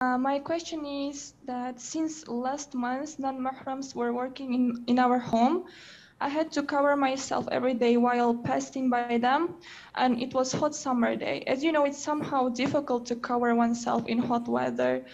Uh, my question is that since last month, non-mahrams were working in, in our home. I had to cover myself every day while passing by them, and it was hot summer day. As you know, it's somehow difficult to cover oneself in hot weather.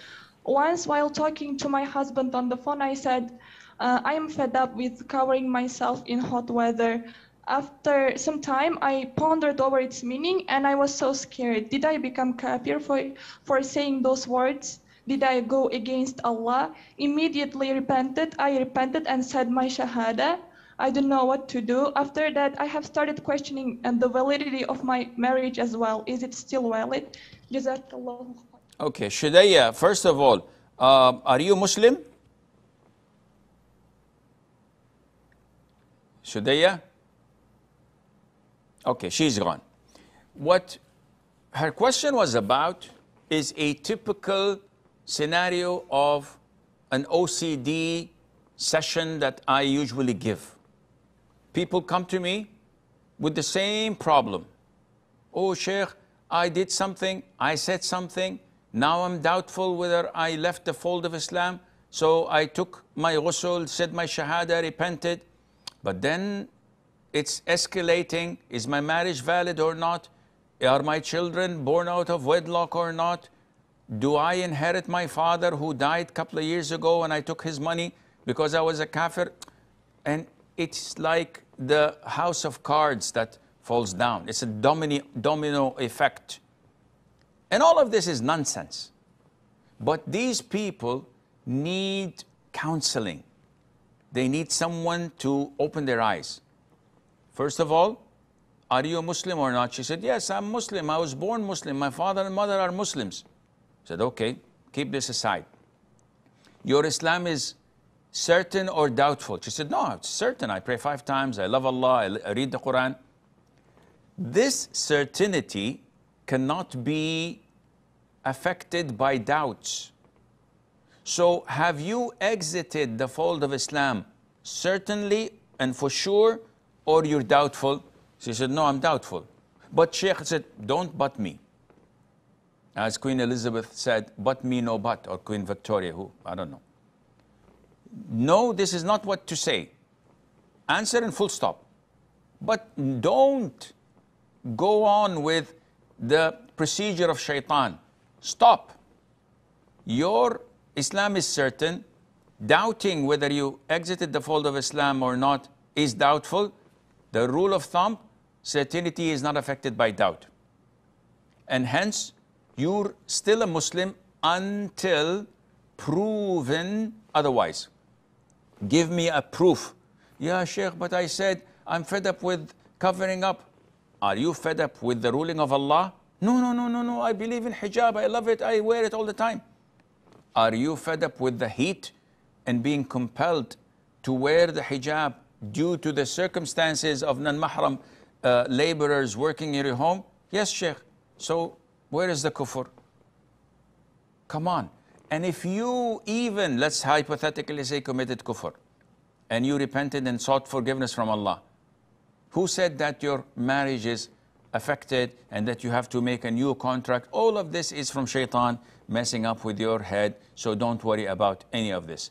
Once, while talking to my husband on the phone, I said, uh, I am fed up with covering myself in hot weather. After some time, I pondered over its meaning and I was so scared. Did I become kafir for, for saying those words? Did I go against Allah? Immediately repented. I repented and said my shahada. I don't know what to do. After that, I have started questioning and the validity of my marriage as well. Is it still valid? Jazakallah. Okay, Shudaya, first of all, uh, are you Muslim? Shudaya? Okay, she's gone. What her question was about is a typical scenario of an OCD session that I usually give. People come to me with the same problem. Oh, Sheikh, I did something, I said something, now I'm doubtful whether I left the fold of Islam. So I took my ghusl, said my shahada, repented. But then it's escalating. Is my marriage valid or not? Are my children born out of wedlock or not? Do I inherit my father who died a couple of years ago and I took his money because I was a kafir? And it's like the house of cards that falls down. It's a domino, domino effect. And all of this is nonsense. But these people need counseling. They need someone to open their eyes. First of all, are you a Muslim or not? She said, Yes, I'm Muslim. I was born Muslim. My father and mother are Muslims. I said, Okay, keep this aside. Your Islam is certain or doubtful? She said, No, it's certain. I pray five times. I love Allah. I read the Quran. This certainty cannot be affected by doubts. So, have you exited the fold of Islam certainly and for sure, or you're doubtful? She said, No, I'm doubtful. But Sheikh said, Don't but me. As Queen Elizabeth said, But me, no but, or Queen Victoria, who, I don't know. No, this is not what to say. Answer and full stop. But don't go on with the procedure of shaitan. Stop. Your Islam is certain. Doubting whether you exited the fold of Islam or not is doubtful. The rule of thumb, certainty is not affected by doubt. And hence, you're still a Muslim until proven otherwise. Give me a proof. Yeah, Sheikh, but I said I'm fed up with covering up. Are you fed up with the ruling of Allah? No, no, no, no, no. I believe in hijab. I love it. I wear it all the time. Are you fed up with the heat and being compelled to wear the hijab due to the circumstances of non mahram uh, laborers working in your home? Yes, Sheikh. So, where is the kufr? Come on. And if you even, let's hypothetically say, committed kufr, and you repented and sought forgiveness from Allah, who said that your marriage is affected and that you have to make a new contract? All of this is from shaitan messing up with your head, so don't worry about any of this.